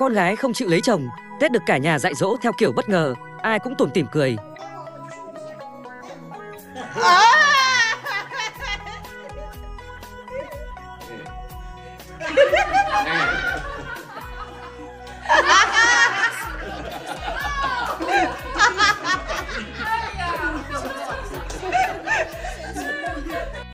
Con gái không chịu lấy chồng, Tết được cả nhà dạy dỗ theo kiểu bất ngờ, ai cũng tủm tỉm cười. À!